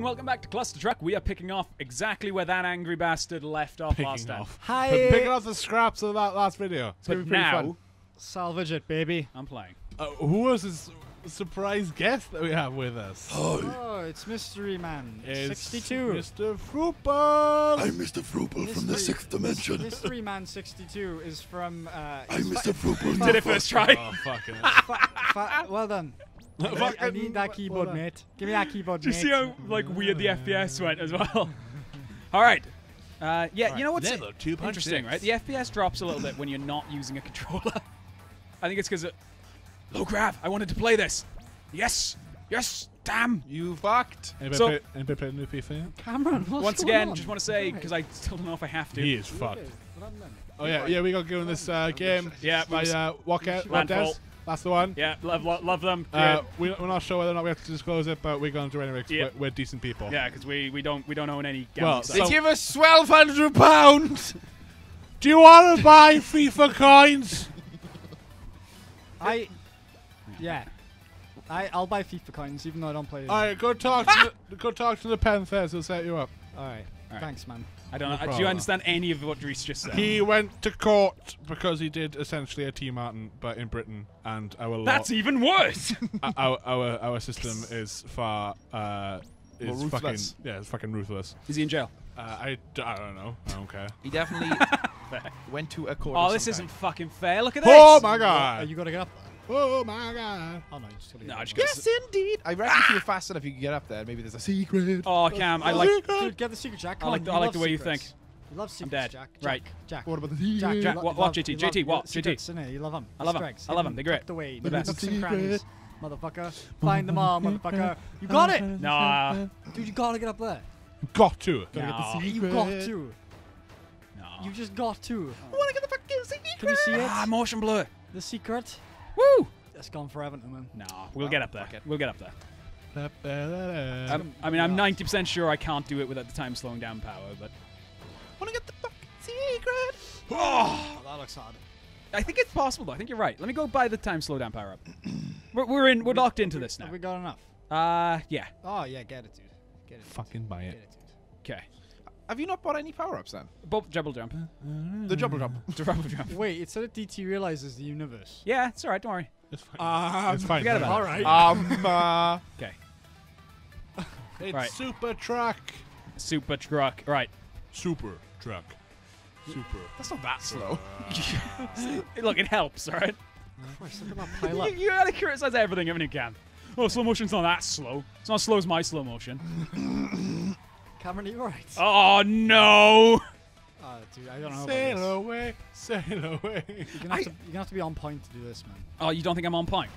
and welcome back to Clustertruck. We are picking off exactly where that angry bastard left off last time. off. Hi. But picking off the scraps of that last video. It's gonna But be pretty now, fun. Salvage it, baby. I'm playing. Uh, who was this surprise guest that we have with us? Oh, it's Mystery Man. It's 62. Mr. Fruppel. I'm Mr. Fruple from the sixth dimension. Mystery Man 62 is from. Uh, I'm Mr. Fruple. Did it first try. Oh, fucking fa- fa- well done. I need, I need that keyboard, done. mate. Give me that keyboard, Do you mate. see how like weird the FPS went as well? All right. Uh, yeah, you know what's Level 2.6. interesting, right? The FPS drops a little bit when you're not using a controller. I think it's because low grav. I wanted to play this. Yes, yes. Damn. You fucked. Anybody, So- play, anybody play new FIFA? Cameron, what's Once going again, on? just want to say because I still don't know if I have to. He is fucked. Okay, what happened then? Oh yeah, yeah, we got given this uh, game Yeah, by we- uh, Walkout. Landfall. Des. That's the one. Yeah, love, love, love them. Uh, we, we're not sure whether or not we have to disclose it, but we're going to anyway. 'cause Yep. we're, we're decent people. yeah, because we, we don't we don't own any Well, gambling so- They give us twelve hundred pounds. Do you want to buy FIFA coins? I. Yeah. I, I'll buy FIFA coins even though I don't play. All right, go talk to the, go talk to the pen Fez. He'll set you up. Alright. Alright. Thanks, man. I don't know. do you understand any of what Rhys just said? He went to court because he did essentially a TmarTn, but in Britain, and our law, That's even worse. our, our our system is far uh, is More fucking ruthless. yeah, it's fucking ruthless. Is he in jail? Uh, I, d- I don't know. I don't care. He definitely went to a court. Oh, this isn't fucking fair. Look at this. Oh my god! god! you gotta get up. Oh my god! Oh no, you just gotta No, get I just gotta Yes, indeed. I reckon if you were fast enough, you could get up there. Maybe there's a secret. Oh, Cam, I like. Dude, get the secret, Jack. Come I like on, the- I like the way you think. You love secrets, dead. Jack. Right. Jack. Jack. What about the Jack, secret? you Jack, lo- what- you what, love- JT? you JT, love- what? the secrets, innit? You love them. I love 'em. I love 'em. They're great. The way. The The best. nooks. Motherfucker. Find them all, motherfucker. You got it! Nah. Dude, you gotta get up there. Got to. No. You got to. No. You just got to. I want to get the fucking secret. Can you see it? Ah, motion blur. The secret? Woo. It's gone forever, man. No, we'll get up there. fuck. We'll get up there. Um, Um, I mean, I'm 90% sure I can't do it without the time slowing down power, but want to get the fucking secret. Oh, that looks hard. I think it's possible. though. I think you're right. Let me go buy the time slow down power up. we're, we're in. We're locked into this now. Have we got enough? Uh, yeah. Oh, yeah, get it, dude. Get it. dude. fucking buy Get it. it, dude. Okay. Have you not bought any power ups then? Bob, double jump. The double jump. Double jump. Wait, it said that DT realizes the universe. Yeah, it's all right. Don't worry. It's fine. it's fine. forget about All right. um. Uh, Okay. It's Right. super truck. Super truck. Right. Super truck. Super. that's not that slow. Look, it helps. All right. Christ, look at that pile up. You, you gotta criticize everything, haven't you, Cam? Oh, slow motion's not that slow. It's not as slow as my slow motion. Cameron, are you alright? Oh no! Oh, dude, I don't know. about Sail this. away, sail away. You're gonna, have to, you're gonna have to be on point to do this, man. Oh, you don't think I'm on point?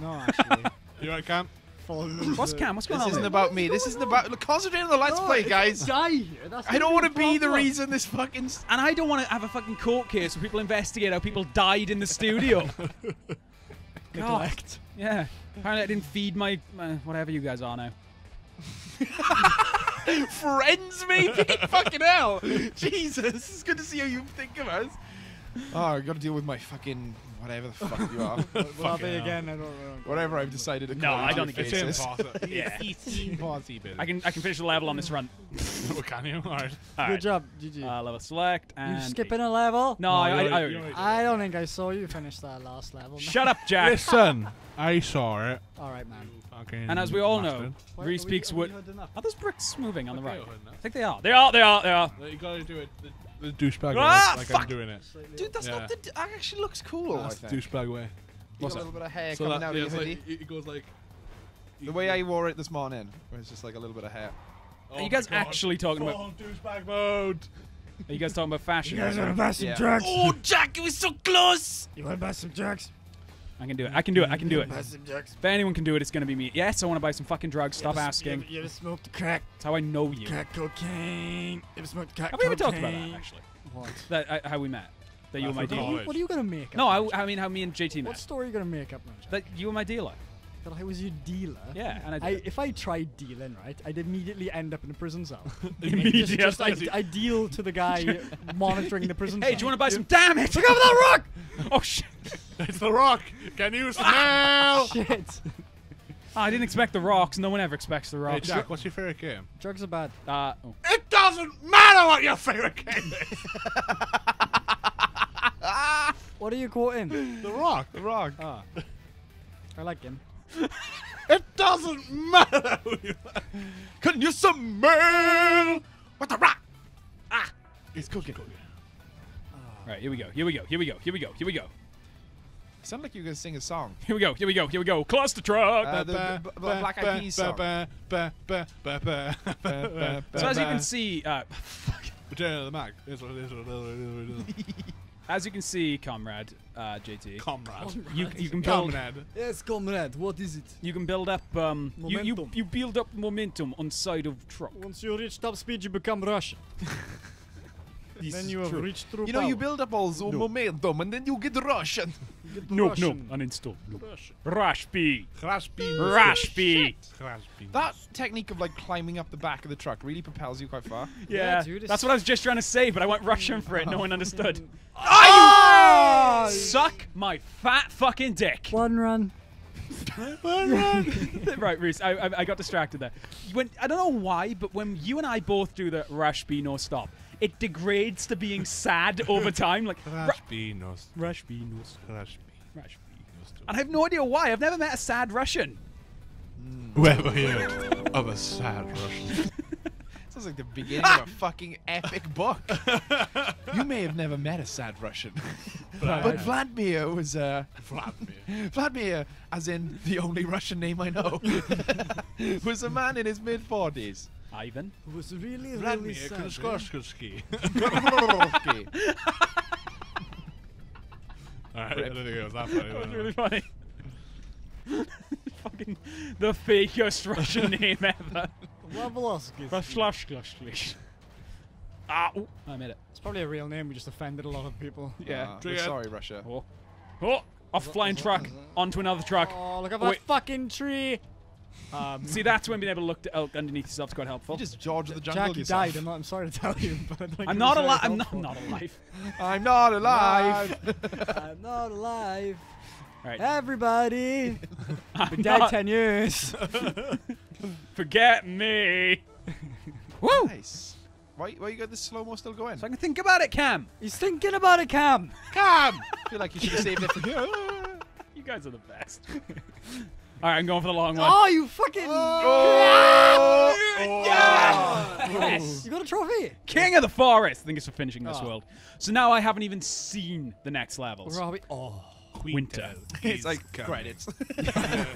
No, actually. You right, Cam? Follow What's Cam? What's going This on? isn't here? about me. This isn't about. Look, concentrate on the let's play, guys. Die here. That's I don't want to be the problem. reason this fucking. s- And I don't want to have a fucking court case where people investigate how people died in the studio. God. Neglect. Yeah. Apparently, I didn't feed my, my whatever you guys are now. friends, maybe. Fucking hell. Jesus, it's good to see how you think of us. Oh, I got to deal with my fucking whatever the fuck you are. Will I be again? I don't know. Whatever I've decided to No, call I you don't think your it's faces. impossible. Yeah. It's impossible. I can I can finish the level on this run. Oh, can you? All right. All Good right. job, GG. Uh, level select and you skipping a level? No, I, you I, I, you already- I don't think I saw you finish that last level. Shut up, Jack. Listen, I saw it. All right, man. Fucking And as we all know, bastard. Why- Rhys are we- speaks are we wood. hood enough? Are those bricks moving on the Okay, right? hood enough. I think they are. They are. They are. They are. You gotta do it the, the douchebag Ah, way, like fuck! I'm doing it. Dude, that's Yeah. not the. d- That actually looks cool. I That's think. the douchebag way. You What's got a little bit of hair So coming that, out yeah, of it's your like, it goes like. The way I wore it this morning, where it's just like a little bit of hair. Oh you guys actually talking about? Full douchebag mode. Are you guys talking about fashion? You guys want to buy some Yeah. drugs? Oh, Jack, it was so close. You want to buy some drugs? I can do it. I can do it. I can do it. Buy some drugs. If anyone can do it, it's gonna be me. Yes, I want to buy some fucking drugs. Stop asking. You ever smoked crack? That's how I know you. Crack cocaine. You ever smoked crack Have we ever talked about that actually? What? That uh, how we met. That you were my dealer. What are you gonna make up? No, I, I mean how me and JT met. What story are you gonna make up now, That you were my dealer. That I was your dealer. Yeah, and I did. I, if I tried dealing, right, I'd immediately end up in a prison cell. Immediately. just, just I, I deal to the guy monitoring the prison Hey, cell. do you want to buy some? Damn it! Look over that rock! Oh shit! It's the rock. Can you smell? Shit. Oh, I didn't expect the rocks. No one ever expects the Hey, rocks. Jack, what's your favorite game? Drugs are bad. Uh, oh. It doesn't matter what your favorite game is. What are you quoting? the Rock. The Rock. Ah. I like him. It doesn't matter. who you are. Can you smell what the Rock? Ah, he's cooking. All right, here we go. Here we go. Here we go. Here we go. Here we go. Sound like you're gonna sing a song. Here we go. Here we go. Here we go. Clustertruck. Uh, the- the- the Black Eyed Peas song. so as you can see, uh, Return of the Mac. Is what it is, what it is. as you can see, comrade uh, JT, Comrade. you you can build Comrade. Yes, comrade. What is it? you can build up um you, you Momentum. you build up momentum on side of truck. Once you reach top speed, you become Russian. This then you have true. reached true You know, you build up all the momentum and then you get Russian. You get No, no, Russian. uninstall. No. Russian. Rashby. Raspy. Rashby. Raspy. That technique of like climbing up the back of the truck really propels you quite far. Yeah, Yeah, dude, that's it's- what I was just trying to say, but I went Russian for it. No one understood. Ah! Suck my fat fucking dick. One run. right, Rhys, I, I, I got distracted there. When I don't know why, but when you and I both do the Rashby no stop, it degrades to being sad over time. Like Ra- Raspy. No. Rashby no stop. Raspy. Rashby. And I have no idea why. I've never met a sad Russian. Whoever heard of a sad Russian? Sounds like the beginning of a fucking epic book. you may have never met a sad Russian, but Vladimir was uh, Vladimir. Vladimir, as in the only Russian name I know, was a man in his mid forties. Ivan. It was really, Vladimir really sad. Alright, I don't think it was that funny. That was really funny. Fucking the fakest Russian name ever. Wawlowski. Rushloshloshlish. Ah, ooh, I made it. It's probably a real name. We just offended a lot of people. Yeah. Uh, we're sorry, Russia. Oh, oh, off flying truck onto another truck. Oh, look at Wait. that fucking tree. Um, See, that's when being able to look to elk underneath yourself is quite helpful. You just George of the Jungle Jackie yourself. died. I'm, not, I'm sorry to tell you, but I'd like I'm it not was alive. I'm not, helpful. not alive. I'm not alive. I'm not alive. Right. Everybody. I'm Been dead 10 years. Forget me. Woo! nice. Why, why you got this slow mo still going? So I can think about it, Cam. He's thinking about it, Cam. Cam! I feel like you should have saved it for here. You guys are the best. All right, I'm going for the long one. Oh, you fucking. Oh, oh. Yes! You got a trophy. King of the Forest. I think it's for finishing this Oh. world. So now I haven't even seen the next levels. Robbie. Oh. Winter. It's like um, credits.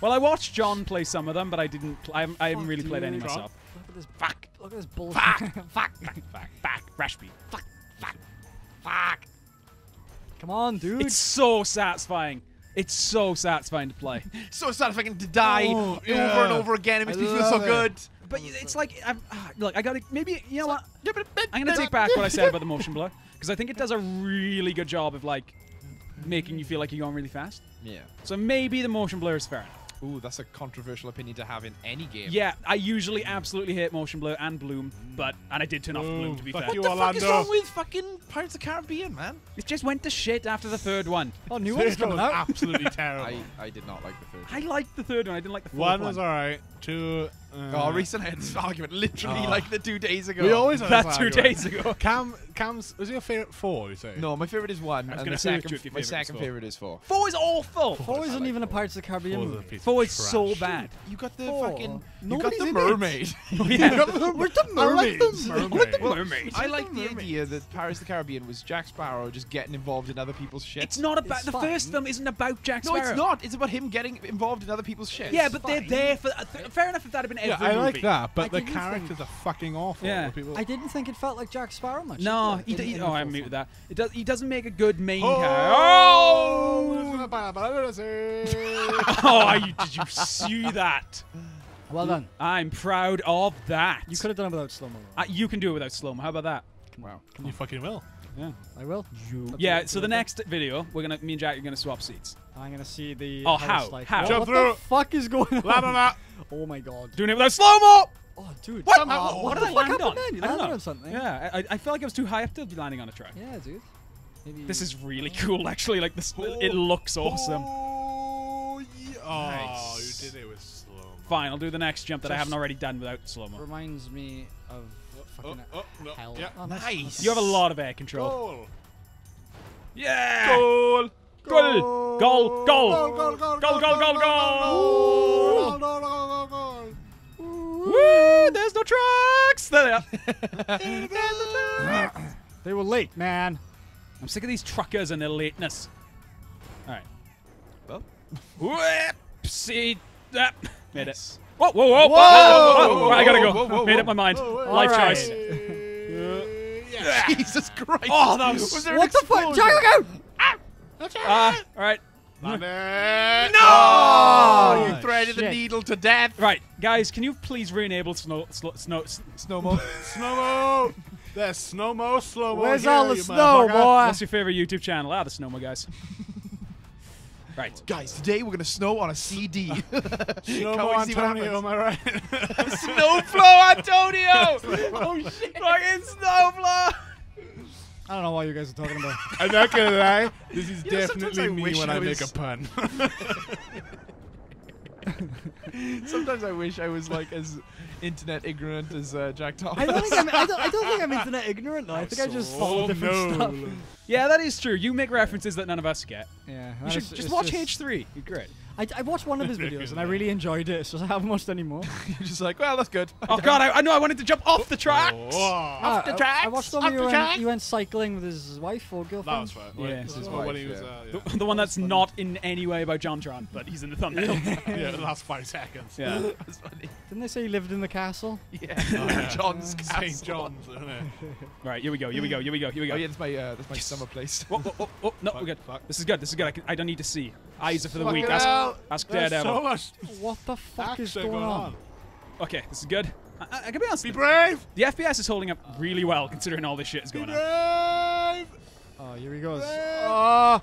Well, I watched John play some of them, but I didn't. Pl- I haven't, I haven't Fuck, really played any dude. myself. Look at this. Fuck. Look at this bullshit. Fuck. Fuck. Fuck. Fuck. Fuck. Rashby. Fuck. Fuck. Fuck. Come on, dude. It's so satisfying. It's so satisfying to play. so satisfying to die Oh, over yeah. and over again. It makes I me feel so it. good. But it's like, I'm, ah, look, I gotta maybe you know what? I'm gonna take back what I said about the motion blur because I think it does a really good job of like making you feel like you're going really fast. Yeah. So maybe the motion blur is fair enough. Ooh, that's a controversial opinion to have in any game. Yeah, I usually absolutely hate motion blur and bloom, but and I did turn off Boom. bloom to be Fuck fair. you, What the fuck is Orlando. wrong with fucking Pirates of the Caribbean, man? It just went to shit after the third one. oh, new This one's coming out. absolutely terrible. I, I did not like the third. One. I liked the third one. I didn't like the fourth One one. was alright. Two. Uh, Oh, recent I had this argument literally Oh. like the two days ago. We always have That two argument. days ago. Cam, Cam's was your favorite four? You say? No, my favorite is one, I was and gonna the say which second, of my second four. favorite is four. Four is awful. Four isn't like even a four. Pirates of the Caribbean Four's a movie. Four is so trash. bad. You got the Four. fucking. You got the in mermaid. yeah. Where's the I like mermaids? the mermaid. I like the idea that Pirates of the Caribbean was Jack Sparrow just getting involved in other people's shit. It's not about the first film. Isn't about Jack Sparrow. no, it's not. It's about him getting involved in other people's shit. Yeah, but they're there for. Th- fair enough if that had been every Yeah, I like that, but I the didn't characters think- are fucking awful. Yeah. The people- I didn't think it felt like Jack Sparrow much. No, did he, d- he, oh, I full muted film. that. It does. He doesn't make a good main Oh! character. Oh, you, did you see that? Well done. I'm proud of that. You could have done it without slow mo. Uh, you can do it without slow mo. How about that? Wow. You fucking will. Yeah. I will. You. Yeah. So the next video, we're gonna me and Jack are gonna swap seats. I'm gonna see the. Oh, it's how? Like, How? What, Jump what through. the fuck is going on? La da da. Oh my god. Doing it without slow mo. Oh, dude. What? Somehow- Oh, what, what the did I fuck land happened on? then? You I don't know. on something. Yeah, I, I felt like I was too high up to be landing on a truck. Yeah, dude. Maybe This is really cool, actually. Like this, it looks awesome. Oh, yeah. oh Nice. you did it was slow. -mo. Fine, I'll do the next jump that I haven't already done without slow mo. Reminds me of Oh, fucking oh, no. hell. Yeah. Oh, Nice. You have a lot of air control. Goal. Yeah! Goal. Goal! Goal! Goal! Goal, goal, goal, Goal, goal, goal, goal, goal! goal, goal, goal. Trucks! There they are. They were late, man. I'm sick of these truckers and their lateness. Alright. Well. Whoopsie. Ah, Made it. Nice. Whoa, whoa, whoa, whoa, Whoa! whoa, whoa, I gotta go. Whoa, whoa, Made up my mind. Whoa, whoa, Life Alright. choice. Jesus Christ. Oh, that was- there What an the fuck? explosion? Jack, go! Ah, alright. No! Oh, you Oh, threaded the needle to death. Right, guys, can you please re-enable snow, snow, snow, s- Snowball. Snowmo! There's snowmo, slow mo. Where's here, all the snow, boy? What's your favorite YouTube channel? Ah, the Snowmo guys. right. Guys, today we're gonna snow on a CD. Snowmo Can't wait to see what Antonio, am I right? Snowflow Antonio! oh shit! Fucking Snowblower! I don't know why you guys are talking about. I'm not gonna lie, this is You know, definitely I me wish when I I make a pun. Sometimes I wish I was like as internet ignorant as uh, Jack Thomas. I don't think I'm. I don't, I don't think I'm internet ignorant though. I think I just follow different stuff. Yeah, that is true. You make references that none of us get. Yeah, You should just watch H3. You're great. I, I watched one of his videos and I really enjoyed it. so I haven't watched any more. You're just like, well, that's good. Oh god, I, I know I wanted to jump off the tracks. Off the I- tracks, I watched one off where the you went, you went cycling with his wife or That girlfriend. was fun. Yeah, When- it's his when he was, yeah. uh, yeah. The one that's not in any way about JonTron, but he's in the thumbnail. yeah, the last five seconds. yeah. That's funny. Didn't they say he lived in the castle? Yeah. John's St. Castle. John's, isn't it? Right, here we go. Here we go. Here we go. Here we go. Oh yeah, that's my uh, that's my summer place. Oh, oh, oh, oh, no, Fuck, we're good. fuck. This is good. This is good. I, can, I don't need to see. Eyes are for the Fucking weak. Ask, hell, ask Daredevil. so much What the fuck is action going on? Okay, this is good. I, I, I can be honest. Be brave! The FPS is holding up really well considering all this shit is Be going on. brave! Oh, here he goes. Brave! Oh,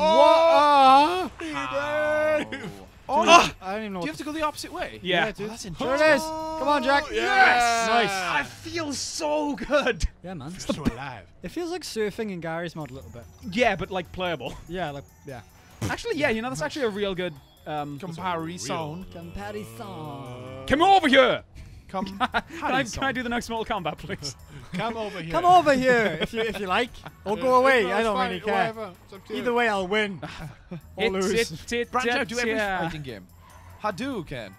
Oh! Be brave! Oh, Ah! I don't even know do you have to go the opposite way? Yeah. Yeah, dude. that's There interesting. it is. Come on, Jack. Yes! Nice. I feel so good. Yeah, man. You're so alive. It feels like surfing in Garry's Mod a little bit. Yeah, but like playable. Yeah, like yeah. Actually, yeah, you know that's actually a real good. Um, Comparison. Comparison. come over here. Come. Can I, can I do the next Mortal Kombat, please? Come over here. Come over here if you if you like, or go away. No, I don't fine, really care. Whatever. It's up to you. Either way, I'll win. or lose. It's, it, Branch out to every yeah. fighting game. Hadouken.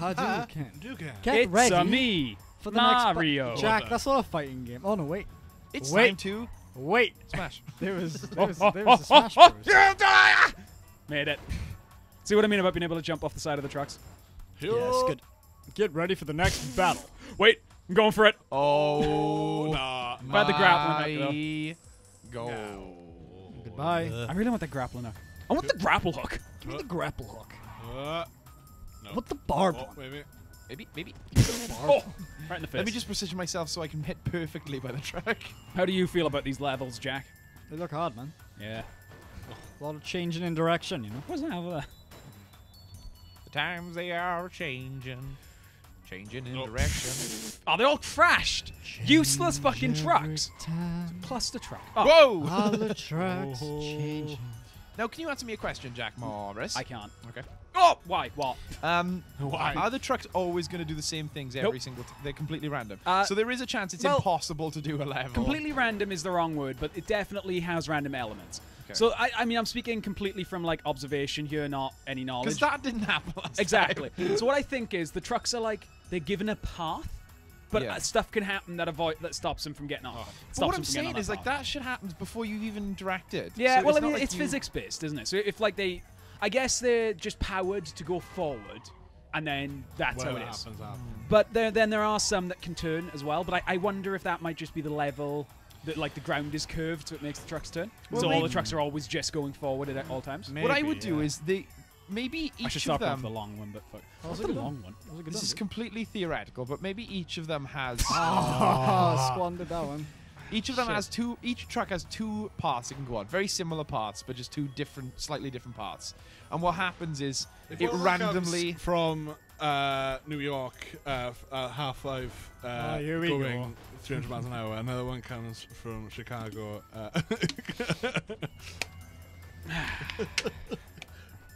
How do can? You can. Get It's ready a me, for the next. Mario. Ba- Jack, that's not a fighting game. Oh no, wait, It's Wait. time to wait. smash. There was there Oh, was, oh, there was a oh, Smash oh, Bros. you die! Made it. See what I mean about being able to jump off the side of the trucks? Yes, good. Get ready for the next battle. Wait, I'm going for it. Oh, Nah. If I had the grappling hook, my go. Goodbye. I really want the grappling hook. I want the grapple hook. Give me the grapple hook. Uh, What the barb? oh, maybe. Maybe, maybe. Oh, right in the face. Let me just position myself so I can hit perfectly by the track. How do you feel about these levels, Jack? They look hard, man. Yeah. A lot of changing in direction, you know. What's that over there? Uh, the times they are changing, changing in Oh. direction. Oh, they all crashed. Useless fucking trucks. time Clustertruck. Oh, Whoa! all the tracks oh. change. Now, can you answer me a question, Jack Morris? I can't. Okay. Oh, why? What? Um, Why? are the trucks always going to do the same things every Nope. single? T- they're completely random. Uh, so there is a chance it's well, impossible to do a level. Completely random is the wrong word, but it definitely has random elements. Okay. So I, I mean, I'm speaking completely from like observation here, not any knowledge. Because that didn't happen last exactly. time. so what I think is the trucks are like they're given a path, but Yeah. uh, stuff can happen that avoid that stops them from getting off. Oh. But what I'm saying is like that shit happens before you've even directed. Yeah, So well, I it's mean, like it's you- physics based, isn't it? So if like they, I guess they're just powered to go forward, and then that's Whatever how it is. happens, happens. But there, then there are some that can turn as well. But I, I wonder if that might just be the level that like the ground is curved, so it makes the trucks turn. Well, so all the trucks are always just going forward at all times. What I Maybe, would do is they maybe I should each stop of going for the them. long one, but fuck. That was a the good long one. one. That was a good This one. is completely theoretical, but maybe each of them has Oh, squandered that one. each of them Shit. has two. Each truck has two parts it can go on, very similar parts, but just two different, slightly different parts. And what happens is If it one comes randomly. from uh, New York, uh, f- uh, half life, uh, Ah, going go. 300 miles an hour. Another one comes from Chicago.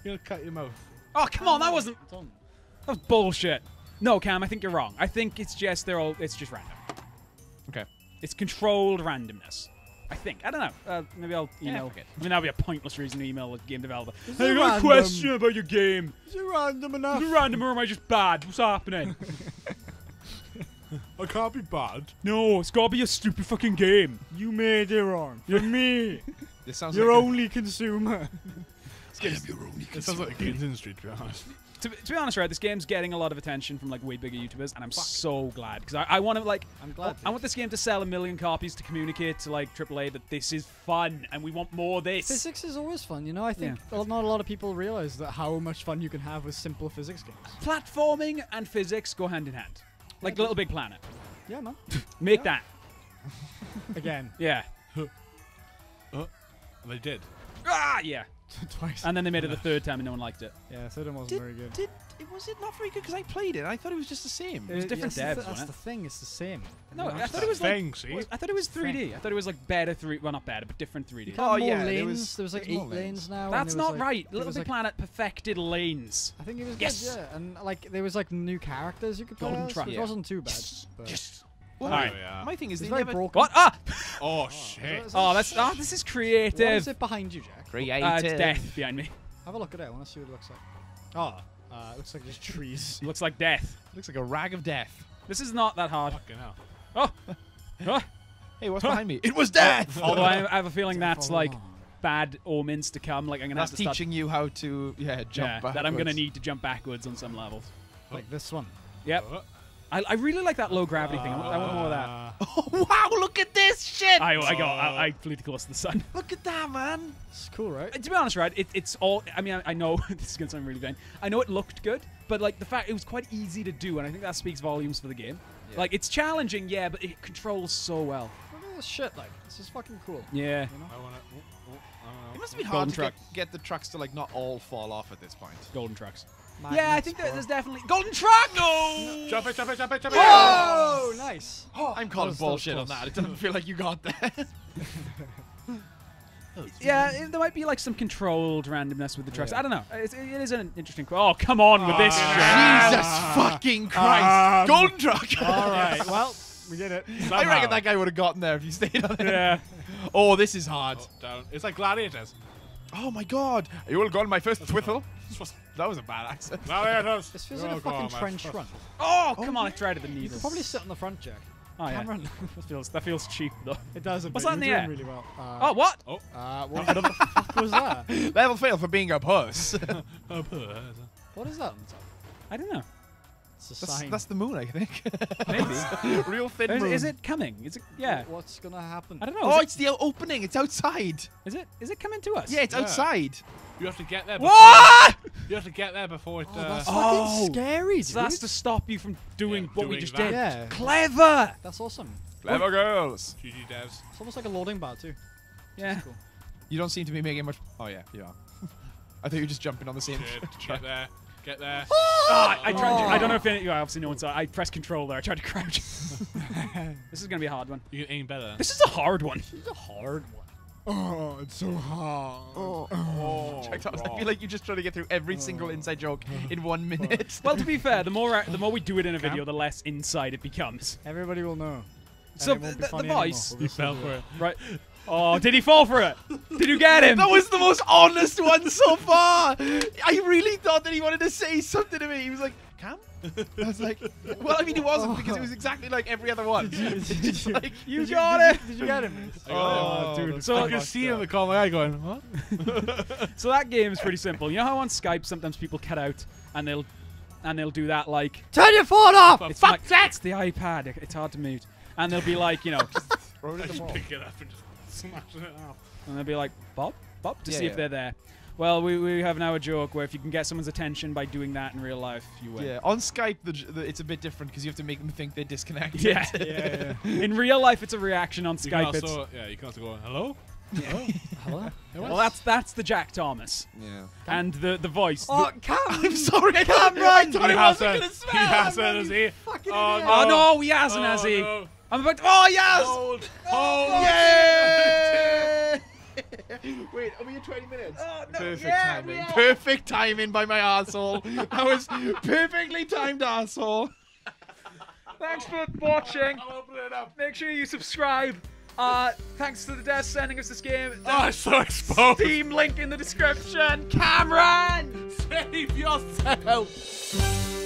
You're cut your mouth. Oh, come on, that wasn't. Done. That was bullshit. No, Cam, I think you're wrong. I think it's just they're all. It's just random. Okay. It's controlled randomness. I think. I don't know. Uh, maybe I'll email. fuck it. I mean, that'd be a pointless reason to email a game developer. Is Hey, I it got a question about your game. Is it random enough? Is it random or am I just bad? What's happening? I can't be bad. no, it's gotta be a stupid fucking game. You made it wrong. You're me, This sounds your like a- only consumer. It sounds like a games industry, to be honest. To, to be honest, right, this game's getting a lot of attention from like way bigger YouTubers, and I'm so glad because I, I want to like. I'm glad. I want this game to sell a million copies to communicate to like AAA that this is fun and we want more of this. Physics is always fun, you know. I think well, not a lot of people realize that how much fun you can have with simple physics games. Platforming and physics go hand in hand. Like Yeah, Little Big Planet. Yeah, man. Make Yeah. that. Again, Yeah. They did. Ah, yeah. twice. And then they made it the third time and no one liked it. yeah, third one wasn't Did, very good. did it was it not very good because I played it? I thought it was just the same. It was different yes, devs, That's wasn't the thing. It's the same. No, I thought it was like. Thing, see? I thought it was 3D. I thought it was like better 3 Well, not better, but different 3D. You Oh, more yeah, there lanes. was- there was like there's eight more lanes. lanes now. and That's there was, not like- right. there Little was, Big like- Planet perfected lanes. I think it was Yes. good, yeah. And like there was like new characters you could play Golden as, Truck. which Yeah. wasn't too bad. But Yes. Well, Alright. Oh, yeah. My thing is It's they very never broken. What? Ah! Oh, shit. Oh, that's. shit? Oh, this is creative. What is it behind you, Jack? creative. Uh, it's death behind me. Have a look at it. I want to see what it looks like. Oh, uh, it looks like just trees. Looks like death. Looks like a rag of death. This is not that hard. Fucking hell. Oh. Hey, what's behind me? It was death. Although I I have a feeling that's like bad omens to come. Like I'm gonna That's have to start. teaching you how to yeah jump yeah, backwards. that I'm gonna need to jump backwards on some levels. like this one. Yep. Uh, I, I really like that low gravity thing. I want, I want more of that. uh, Oh wow! Look at this shit. I, I got. I, I flew too close to the sun. Look at that, man. It's cool, right? to be honest, right? It, it's all. I mean, I, I know this is gonna sound really vain. I know it looked good, but like the fact it was quite easy to do, and I think that speaks volumes for the game. Yeah. Like it's challenging, yeah, but it controls so well. Look at this shit. Like this is fucking cool. Yeah. You know? I wanna. oh, oh, I It don't must be been Golden hard to get, get the trucks to like not all fall off at this point. Golden trucks. Yeah, I think that there's definitely golden truck. No. know. Jump it, jump it, jump it, jump it! Oh, nice. Oh, I'm calling was- that bullshit on that. It doesn't feel like you got that. Yeah, it- there might be like some controlled randomness with the trucks. Yeah. I don't know. It's, it is an interesting. Oh, come on with this Ah. shit. Jesus fucking Christ! Um, Golden truck. All right. Well, we did it. I reckon that guy would have gotten there if he stayed on it. Yeah. Oh, this is hard. Oh, down. It's like gladiators. Oh my god! You will go on my first twiffle. That was a bad accent. Gladiators. This feels Oh, like a fucking on, man. trench run. Oh, come on! I tried at the You needle. probably sit on the front, Jack. Oh yeah. Cameron. That feels that feels cheap though. it does a What's bit. that in You're the doing air? really well. Uh, Oh what? Uh, what the fuck was that? Level fail for being a puss. Oh, puh. What is that on the top? I don't know. It's a that's, sign. that's the moon, I think. Maybe. Real thin Is, moon. is it coming? Is it? Yeah. What's gonna happen? I don't know. Oh, Is, it's the opening. It's outside. Is it? Is it coming to us? Yeah, it's Yeah. outside. You have to get there. Before, What? You have to get there before it. Oh, uh, that's Oh. fucking scary, So that's to stop you from doing Yeah, what we just that. did. Yeah. Clever. That's awesome. Clever girls. GG devs. It's almost like a loading bar too. Yeah. Cool. You don't seem to be making much. Oh yeah, you are. I thought you were just jumping on the same. Shit. Get there. Get there. Ah, I tried. To, I Oh. don't know if any. well, Obviously, no one saw. I pressed control there. I tried to crouch. this is gonna be a hard one. You can aim better. This is a hard one. It's a hard one. Oh, it's so hard. Oh, Checked out. I feel like you're just trying to get through every single inside joke in one minute. Well, to be fair, the more the more we do it in a video, the less inside it becomes. Everybody will know. So it the, be the voice. You fell for it. right? Oh, did he fall for it? Did you get him? that was the most honest one so far. I really thought that he wanted to say something to me. He was like, "Cam." I was like, "Well, I mean, he wasn't because it was exactly like every other one." It's just like, You Did got did it. Did you get him? I got Oh, him. dude. So- I can see him in the corner of my eye going, what? So that game is pretty simple. You know how on Skype sometimes people cut out and they'll and they'll do that like Turn your phone off! it's my, it's the iPad. it- It's hard to mute. And they'll be like, you know, throw it I the just pick it up and just smashing it off. and they'll be like, Bob, Bob, to Yeah, see if they're there. Well, we, we have now a joke where if you can get someone's attention by doing that in real life, you win. Yeah, on Skype, the, the, it's a bit different because you have to make them think they're disconnected. Yeah. Yeah, yeah. In real life, it's a reaction on You can Skype. It's, yeah, you can also go, hello? Hello? well, that's that's the Jack Thomas yeah. and the the voice. Oh, the- Oh, Cam! I'm sorry, I thought, I thought He it has wasn't going to He has it, has he? Oh, idiot. oh no. no, he hasn't, oh, has he? no. I'm about. To, oh yes! Hold. Hold. Yay! Wait, are we at 20 minutes? Oh, no, Perfect yeah, timing. Perfect timing by my arsehole. that was perfectly timed arsehole. Thanks for watching. I'll open it up. Make sure you subscribe. Uh, thanks to the desk sending us this game. Oh, it's so exposed. Steam link in the description. Cameron! Save yourself.